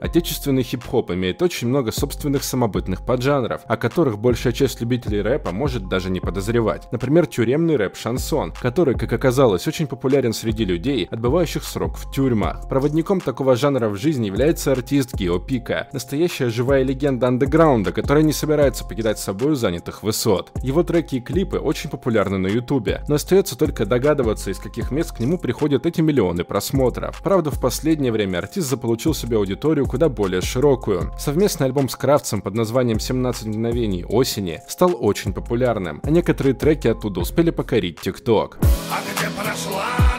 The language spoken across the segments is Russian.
Отечественный хип-хоп имеет очень много собственных самобытных поджанров, о которых большая часть любителей рэпа может даже не подозревать. Например, тюремный рэп-шансон, который, как оказалось, очень популярен среди людей, отбывающих срок в тюрьмах. Проводником такого жанра в жизни является артист Гео Пика, настоящая живая легенда андеграунда, которая не собирается покидать собой занятых высот. Его треки и клипы очень популярны на ютубе, но остается только догадываться, из каких мест к нему приходят эти миллионы просмотров. Правда, в последнее время артист заполучил себе аудиторию куда более широкую. Совместный альбом с Кравцем под названием «17 мгновений осени» стал очень популярным, а некоторые треки оттуда успели покорить ТикТок. А где прошла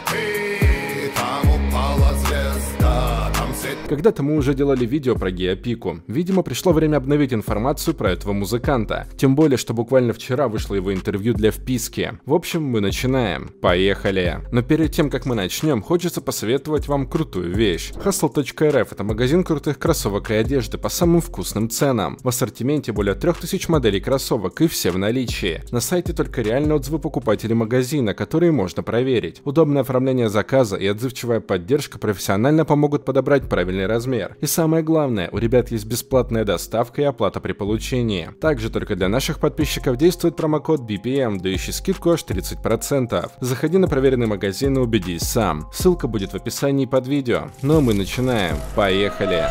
Когда-то мы уже делали видео про Геопику. Видимо, пришло время обновить информацию про этого музыканта. Тем более, что буквально вчера вышло его интервью для вписки. В общем, мы начинаем. Поехали! Но перед тем, как мы начнем, хочется посоветовать вам крутую вещь. Hustle.rf это магазин крутых кроссовок и одежды по самым вкусным ценам. В ассортименте более 3000 моделей кроссовок и все в наличии. На сайте только реальные отзывы покупателей магазина, которые можно проверить. Удобное оформление заказа и отзывчивая поддержка профессионально помогут подобрать правильный правильный размер. И самое главное, у ребят есть бесплатная доставка и оплата при получении. Также только для наших подписчиков действует промокод BPM, дающий скидку аж 30%. Заходи на проверенный магазин и убедись сам. Ссылка будет в описании под видео. Ну а мы начинаем. Поехали!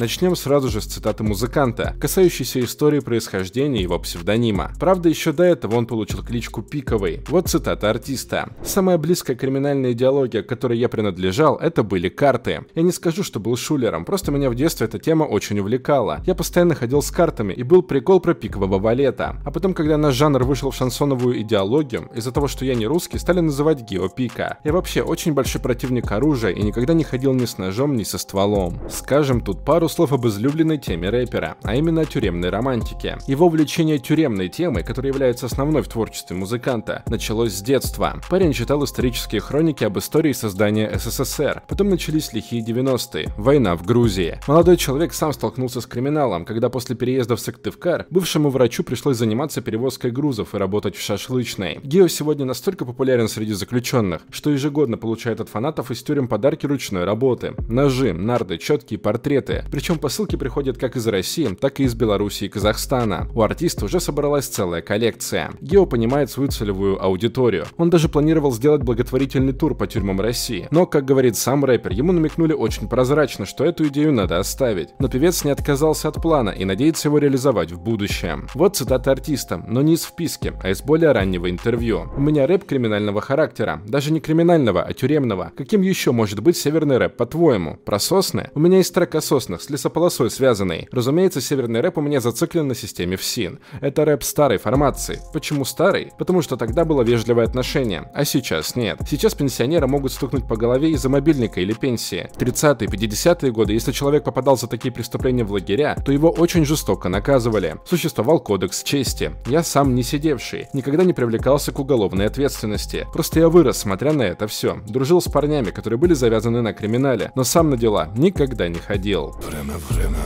Начнем сразу же с цитаты музыканта, касающейся истории происхождения его псевдонима. Правда, еще до этого он получил кличку Пиковый. Вот цитата артиста. «Самая близкая криминальная идеология, к которой я принадлежал, это были карты. Я не скажу, что был шулером, просто меня в детстве эта тема очень увлекала. Я постоянно ходил с картами, и был прикол про пикового валета. А потом, когда наш жанр вышел в шансоновую идеологию, из-за того, что я не русский, стали называть геопика. Я вообще очень большой противник оружия и никогда не ходил ни с ножом, ни со стволом. Скажем тут пару слов об излюбленной теме рэпера, а именно тюремной романтике. Его увлечение тюремной темой, которая является основной в творчестве музыканта, началось с детства. Парень читал исторические хроники об истории создания СССР. Потом начались лихие 90-е, война в Грузии. Молодой человек сам столкнулся с криминалом, когда после переезда в Сыктывкар бывшему врачу пришлось заниматься перевозкой грузов и работать в шашлычной. Гео сегодня настолько популярен среди заключенных, что ежегодно получает от фанатов из тюрем подарки ручной работы. Ножи, нарды, четкие портреты. Причем посылки приходят как из России, так и из Беларуси и Казахстана. У артиста уже собралась целая коллекция. Гео понимает свою целевую аудиторию. Он даже планировал сделать благотворительный тур по тюрьмам России. Но, как говорит сам рэпер, ему намекнули очень прозрачно, что эту идею надо оставить. Но певец не отказался от плана и надеется его реализовать в будущем. Вот цитата артиста, но не из вписки, а из более раннего интервью. У меня рэп криминального характера. Даже не криминального, а тюремного. Каким еще может быть северный рэп, по-твоему? Про сосны? У меня есть трек о лесополосой связанный. Разумеется, северный рэп у меня зациклен на системе FSIN. Это рэп старой формации. Почему старый? Потому что тогда было вежливое отношение, а сейчас нет. Сейчас пенсионеры могут стукнуть по голове из-за мобильника или пенсии. 30-е, 50-е годы, если человек попадал за такие преступления в лагеря, то его очень жестоко наказывали. Существовал кодекс чести. Я сам не сидевший, никогда не привлекался к уголовной ответственности. Просто я вырос, смотря на это все. Дружил с парнями, которые были завязаны на криминале, но сам на дела никогда не ходил. Время, время,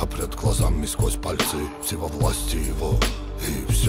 а перед глазами сквозь пальцы всего власти его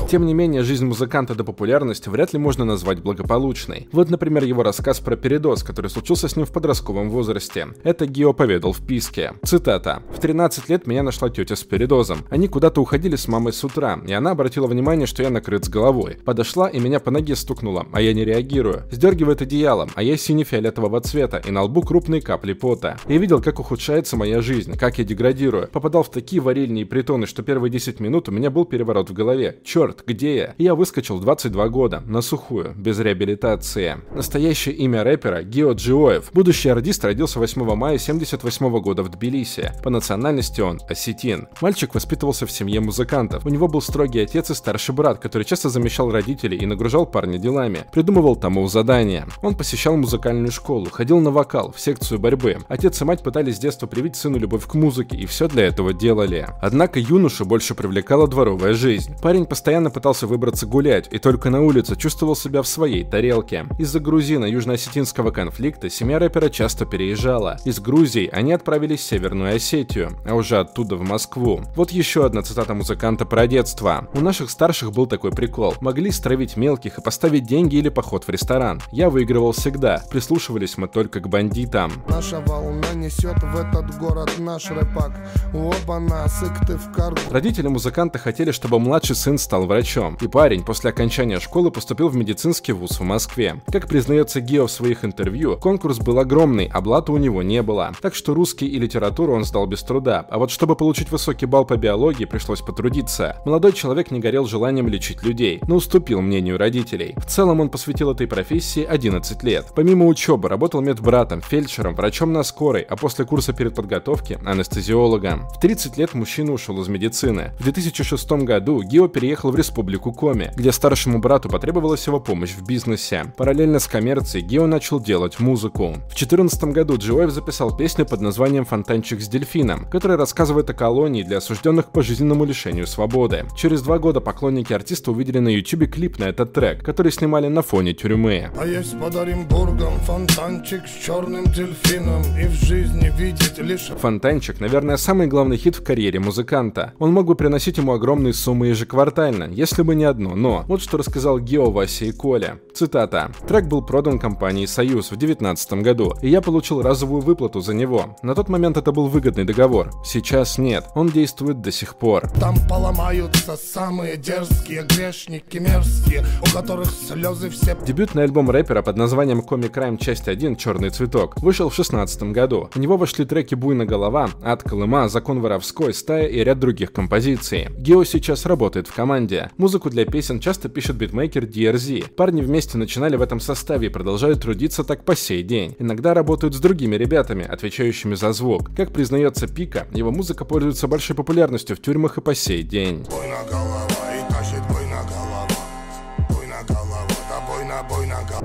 тем не менее, жизнь музыканта до популярности вряд ли можно назвать благополучной. Вот, например, его рассказ про передоз, который случился с ним в подростковом возрасте. Это Гио поведал в писке. Цитата. «В 13 лет меня нашла тетя с передозом. Они куда-то уходили с мамой с утра, и она обратила внимание, что я накрыт с головой. Подошла и меня по ноге стукнула, а я не реагирую. Сдергивает одеялом, а я сине-фиолетового цвета, и на лбу крупные капли пота. Я видел, как ухудшается моя жизнь, как я деградирую. Попадал в такие варильни и притоны, что первые 10 минут у меня был переворот в голове голове. Черт, где я? Я выскочил 22 года, на сухую, без реабилитации. Настоящее имя рэпера Гео Джиоев. Будущий артист родился 8 мая 78 года в Тбилиси. По национальности он осетин. Мальчик воспитывался в семье музыкантов. У него был строгий отец и старший брат, который часто замещал родителей и нагружал парня делами. Придумывал тому задания. Он посещал музыкальную школу, ходил на вокал, в секцию борьбы. Отец и мать пытались с детства привить сыну любовь к музыке и все для этого делали. Однако юношу больше привлекала дворовая жизнь. Парень постоянно постоянно пытался выбраться гулять и только на улице чувствовал себя в своей тарелке. Из-за грузино-южно-осетинского конфликта семья рэпера часто переезжала. Из Грузии они отправились в Северную Осетию, а уже оттуда в Москву. Вот еще одна цитата музыканта про детство. У наших старших был такой прикол. Могли стравить мелких и поставить деньги или поход в ресторан. Я выигрывал всегда. Прислушивались мы только к бандитам. Наша волна несет в этот город наш рэпак. Оба насык ты в карман. Родители музыканта хотели, чтобы младший сын стал врачом, и парень после окончания школы поступил в медицинский вуз в Москве. Как признается Гео в своих интервью, конкурс был огромный, а блата у него не было. Так что русский и литературу он сдал без труда, а вот чтобы получить высокий балл по биологии, пришлось потрудиться. Молодой человек не горел желанием лечить людей, но уступил мнению родителей. В целом он посвятил этой профессии 11 лет. Помимо учебы, работал медбратом, фельдшером, врачом на скорой, а после курса перед подготовки – анестезиологом. В 30 лет мужчина ушел из медицины. В 2006 году Гео переехал в республику Коми, где старшему брату потребовалась его помощь в бизнесе. Параллельно с коммерцией Гео начал делать музыку. В 2014 году Джоэв записал песню под названием «Фонтанчик с дельфином», которая рассказывает о колонии для осужденных к пожизненному лишению свободы. Через два года поклонники артиста увидели на YouTube клип на этот трек, который снимали на фоне тюрьмы. А есть под Оренбургом фонтанчик с черным дельфином И в жизни видеть лишь Фонтанчик, наверное, самый главный хит в карьере музыканта. Он мог бы приносить ему огромные суммы ежеквартально, если бы не одно «но». Вот что рассказал Гео, Вася и Коля. Цитата. «Трек был продан компанией «Союз» в 2019 году, и я получил разовую выплату за него. На тот момент это был выгодный договор. Сейчас нет. Он действует до сих пор. Там поломаются самые дерзкие грешники мерзкие У которых слезы все Дебютный альбом рэпера под названием Comic Crime Часть 1 «Черный цветок» вышел в 2016 году. В него вошли треки «Буйна голова», «Ад Колыма», «Закон воровской», «Стая» и ряд других композиций. Гео сейчас работает в команде. Музыку для песен часто пишет битмейкер DRZ. Парни вместе начинали в этом составе и продолжают трудиться так по сей день. Иногда работают с другими ребятами, отвечающими за звук. Как признается Пика, его музыка пользуется большой популярностью в тюрьмах и по сей день.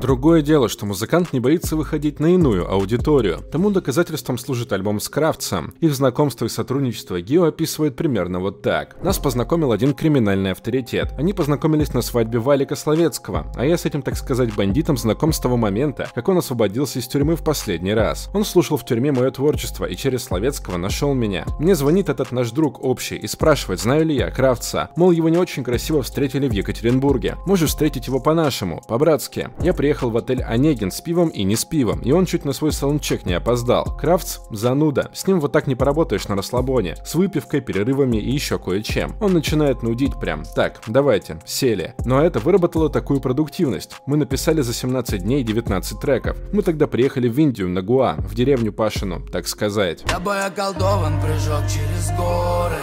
Другое дело, что музыкант не боится выходить на иную аудиторию. Тому доказательством служит альбом с Кравцем. Их знакомство и сотрудничество Гео описывает примерно вот так. Нас познакомил один криминальный авторитет. Они познакомились на свадьбе Валика Словецкого, а я с этим, так сказать, бандитом знаком с того момента, как он освободился из тюрьмы в последний раз. Он слушал в тюрьме мое творчество и через Словецкого нашел меня. Мне звонит этот наш друг общий и спрашивает, знаю ли я Кравца. Мол, его не очень красиво встретили в Екатеринбурге. Можешь встретить его по-нашему, по-братски. Я приехал в отель Онегин с пивом и не с пивом, и он чуть на свой саундчек не опоздал. Кравц – зануда. С ним вот так не поработаешь на расслабоне. С выпивкой, перерывами и еще кое-чем. Он начинает нудить прям. Так, давайте, сели. Но это выработало такую продуктивность. Мы написали за 17 дней 19 треков. Мы тогда приехали в Индию, на Гуа, в деревню Пашину, так сказать. Тобой околдован прыжок через горы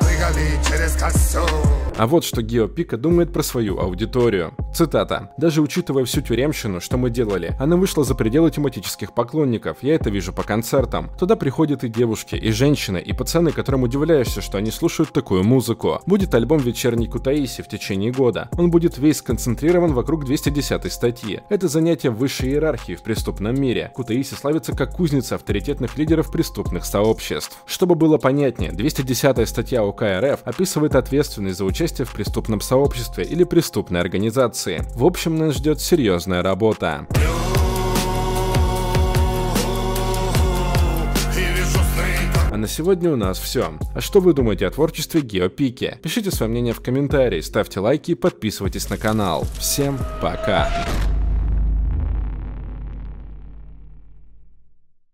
Прыгали через костер А вот что Гео Пика думает про свою аудиторию. Цитата. «Даже учитывая всю тюремщину, что мы делали, она вышла за пределы тематических поклонников, я это вижу по концертам. Туда приходят и девушки, и женщины, и пацаны, которым удивляешься, что они слушают такую музыку. Будет альбом «Вечерний Кутаиси» в течение года. Он будет весь сконцентрирован вокруг 210 статьи. Это занятие высшей иерархии в преступном мире. Кутаиси славится как кузница авторитетных лидеров преступных сообществ. Чтобы было понятнее, 210 статья УК РФ описывает ответственность за участие в преступном сообществе или преступной организации. В общем, нас ждет серьезная работа. А на сегодня у нас все. А что вы думаете о творчестве Геопики? Пишите свое мнение в комментарии, ставьте лайки и подписывайтесь на канал. Всем пока!